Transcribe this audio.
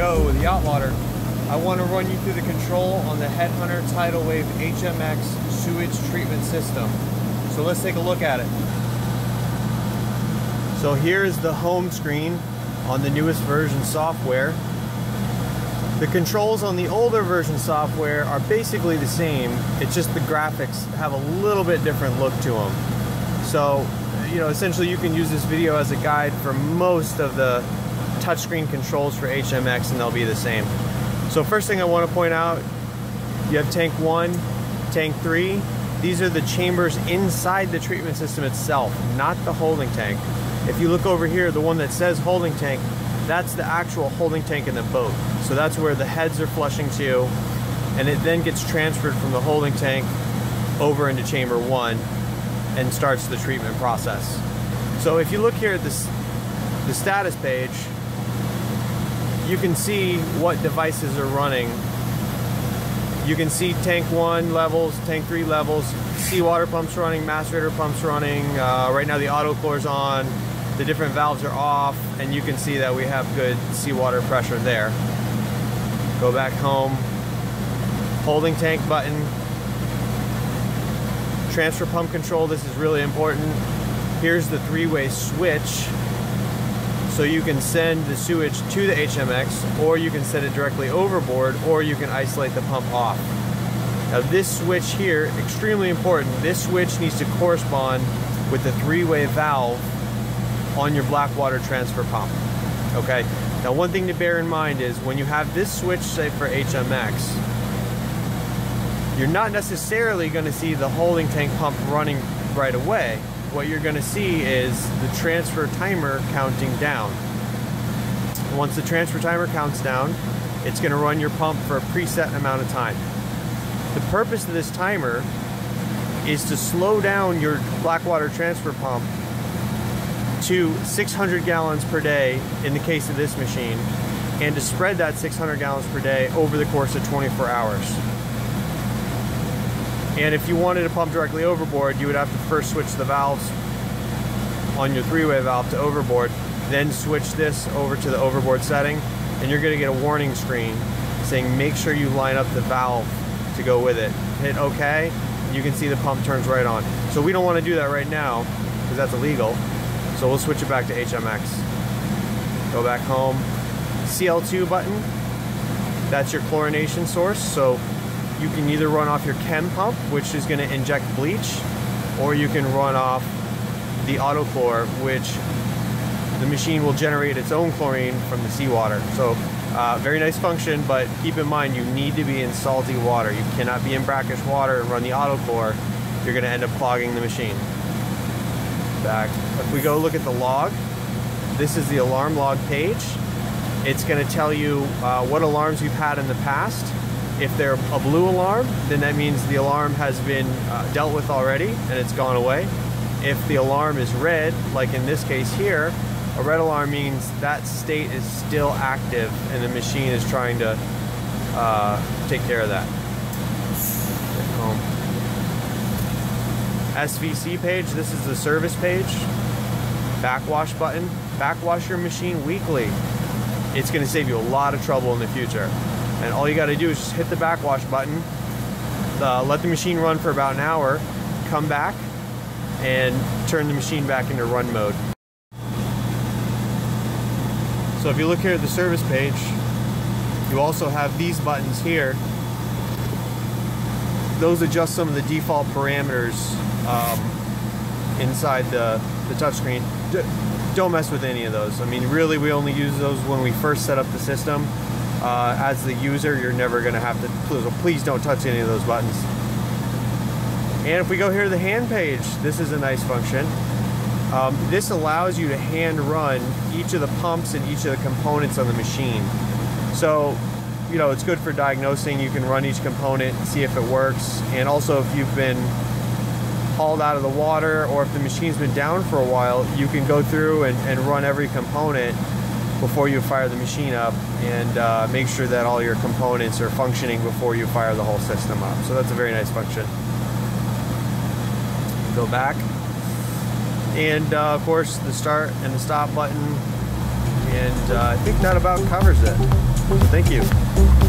Joe with Yachtwater. I want to run you through the control on the Headhunter Tidal Wave HMX sewage treatment system. So let's take a look at it. So here's the home screen on the newest version software. The controls on the older version software are basically the same. It's just the graphics have a little bit different look to them. So, you know, essentially you can use this video as a guide for most of the touchscreen controls for HMX and they'll be the same. So first thing I want to point out, you have tank one, tank three. These are the chambers inside the treatment system itself, not the holding tank. If you look over here, the one that says holding tank, that's the actual holding tank in the boat. So that's where the heads are flushing to, and it then gets transferred from the holding tank over into chamber one and starts the treatment process. So if you look here at this, the status page, you can see what devices are running. You can see tank one levels, tank three levels, seawater pumps running, macerator pumps running. Uh, right now the autochlor's on, the different valves are off, and you can see that we have good seawater pressure there. Go back home, holding tank button, transfer pump control, this is really important. Here's the three-way switch. So you can send the sewage to the HMX, or you can send it directly overboard, or you can isolate the pump off. Now this switch here, extremely important, this switch needs to correspond with the three-way valve on your black water transfer pump. Okay. Now, one thing to bear in mind is when you have this switch, say for HMX, you're not necessarily going to see the holding tank pump running right away. What you're going to see is the transfer timer counting down. Once the transfer timer counts down, it's going to run your pump for a preset amount of time. The purpose of this timer is to slow down your blackwater transfer pump to 600 gallons per day in the case of this machine and to spread that 600 gallons per day over the course of 24 hours. And if you wanted to pump directly overboard, you would have to first switch the valves on your three-way valve to overboard, then switch this over to the overboard setting, and you're gonna get a warning screen saying make sure you line up the valve to go with it. Hit OK, you can see the pump turns right on. So we don't wanna do that right now, because that's illegal. So we'll switch it back to HMX. Go back home. CL2 button, that's your chlorination source. So you can either run off your chem pump, which is gonna inject bleach, or you can run off the autochlor, which the machine will generate its own chlorine from the seawater. So uh, very nice function, but keep in mind you need to be in salty water. You cannot be in brackish water and run the autochlor. You're gonna end up clogging the machine back. If we go look at the log, this is the alarm log page. It's going to tell you uh, what alarms you've had in the past. If they're a blue alarm, then that means the alarm has been uh, dealt with already and it's gone away. If the alarm is red, like in this case here, a red alarm means that state is still active and the machine is trying to uh, take care of that. SVC page, this is the service page. Backwash button, backwash your machine weekly. It's gonna save you a lot of trouble in the future. And all you gotta do is just hit the backwash button, uh, let the machine run for about an hour, come back, and turn the machine back into run mode. So if you look here at the service page, you also have these buttons here. Those adjust some of the default parameters um, inside the, the touchscreen. don't mess with any of those. I mean, really, we only use those when we first set up the system. Uh, as the user, you're never going to have to, please, don't touch any of those buttons. And if we go here to the hand page, this is a nice function. Um, this allows you to hand run each of the pumps and each of the components on the machine. So, you know, it's good for diagnosing. You can run each component, see if it works. And also if you've been hauled out of the water or if the machine's been down for a while, you can go through and, and run every component before you fire the machine up and uh, make sure that all your components are functioning before you fire the whole system up. So that's a very nice function. Go back. And uh, of course the start and the stop button and uh, I think that about covers it. So thank you.